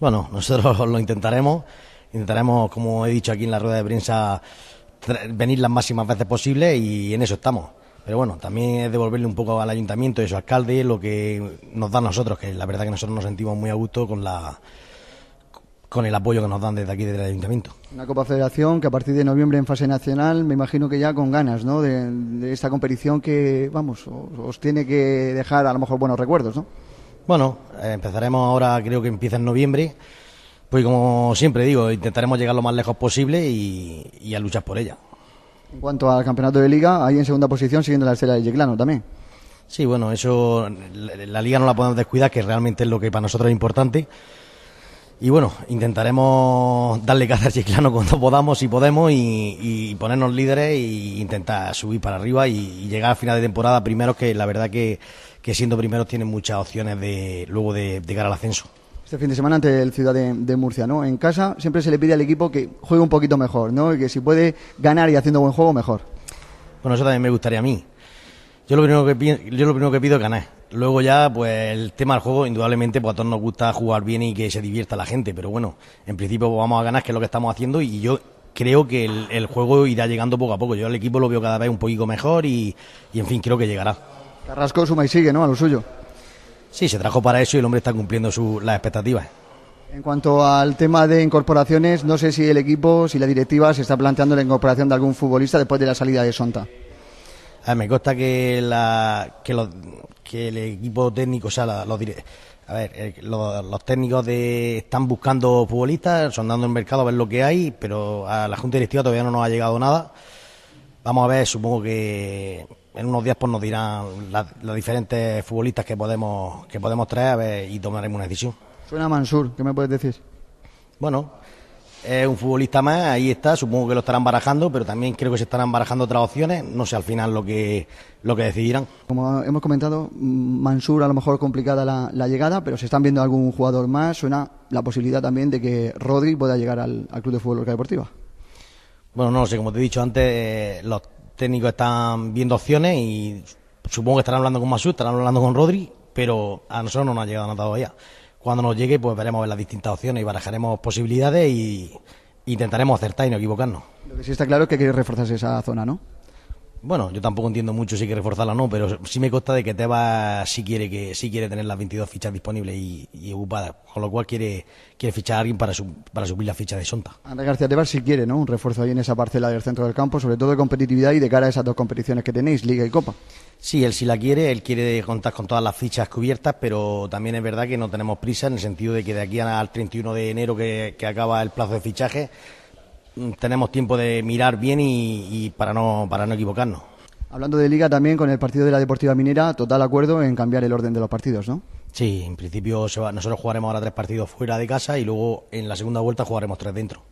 Bueno, nosotros lo intentaremos. Intentaremos, como he dicho aquí en la rueda de prensa, venir las máximas veces posible y en eso estamos. Pero bueno, también es devolverle un poco al ayuntamiento y a su alcalde lo que nos da nosotros, que la verdad que nosotros nos sentimos muy a gusto con la con el apoyo que nos dan desde aquí, desde el ayuntamiento. Una Copa Federación que a partir de noviembre en fase nacional, me imagino que ya con ganas, ¿no? De, esta competición que, vamos, os, tiene que dejar a lo mejor buenos recuerdos, ¿no? Bueno, eh, empezaremos ahora, creo que empieza en noviembre. Pues como siempre digo, intentaremos llegar lo más lejos posible y, y a luchar por ella. En cuanto al campeonato de liga, ahí en segunda posición siguiendo la estela de Yeclano también. Sí, bueno, eso, la liga no la podemos descuidar, que realmente es lo que para nosotros es importante. Y bueno, intentaremos darle caza al Chiclano cuando podamos y podemos y, ponernos líderes e intentar subir para arriba y, llegar a final de temporada primeros, que la verdad que, siendo primeros tienen muchas opciones de luego de, cara al ascenso este fin de semana ante el Ciudad de, Murcia, ¿no? En casa siempre se le pide al equipo que juegue un poquito mejor, ¿no? Y que si puede ganar y haciendo buen juego, mejor. Bueno, eso también me gustaría a mí. Yo lo primero que, yo lo primero que pido es ganar. Luego ya, pues el tema del juego, indudablemente, pues a todos nos gusta jugar bien y que se divierta la gente, pero bueno, en principio pues, vamos a ganar, que es lo que estamos haciendo, y yo creo que el, juego irá llegando poco a poco. Yo al equipo lo veo cada vez un poquito mejor y, y en fin, creo que llegará. Carrasco suma y sigue, ¿no? A lo suyo. Sí, se trajo para eso y el hombre está cumpliendo las expectativas. En cuanto al tema de incorporaciones, no sé si el equipo, si la directiva se está planteando la incorporación de algún futbolista después de la salida de Sonta. A ver, me consta que, la, que, que el equipo técnico, o sea, los, a ver, eh, los, técnicos de, están buscando futbolistas, sondando el mercado a ver lo que hay, pero a la Junta Directiva todavía no nos ha llegado nada. Vamos a ver, supongo que en unos días pues nos dirán los diferentes futbolistas que podemos que podemos traer y tomaremos una decisión. Suena Mansur, ¿qué me puedes decir? Bueno, es un futbolista más, ahí está, supongo que lo estarán barajando, pero también creo que se estarán barajando otras opciones, no sé al final lo que lo que decidirán. Como hemos comentado, Mansur a lo mejor complicada la, llegada, pero se están viendo algún jugador más, suena la posibilidad también de que Rodri pueda llegar al, Club de Fútbol Local Deportiva. Bueno, no sé, como te he dicho antes, eh, los técnicos están viendo opciones y supongo que estarán hablando con Masú, estarán hablando con Rodri, pero a nosotros no nos ha llegado nada todavía. Cuando nos llegue, pues veremos las distintas opciones y barajaremos posibilidades y intentaremos acertar y no equivocarnos. Lo que sí está claro es que hay que reforzarse esa zona, ¿no? Bueno, yo tampoco entiendo mucho si hay que reforzarla o no, pero sí me consta de que Teba sí quiere que sí quiere tener las 22 fichas disponibles y, ocupadas, con lo cual quiere quiere fichar a alguien para, para subir la ficha de Sonta. Andrés García Tebas sí quiere, ¿no? Un refuerzo ahí en esa parcela del centro del campo, sobre todo de competitividad y de cara a esas dos competiciones que tenéis, Liga y Copa. Sí, él sí la quiere, él quiere contar con todas las fichas cubiertas, pero también es verdad que no tenemos prisa en el sentido de que de aquí al 31 de enero que, que acaba el plazo de fichaje tenemos tiempo de mirar bien y, para no para no equivocarnos. Hablando de liga también con el partido de la Deportiva Minera, total acuerdo en cambiar el orden de los partidos, ¿no? Sí, en principio nosotros jugaremos ahora tres partidos fuera de casa y luego en la segunda vuelta jugaremos tres dentro.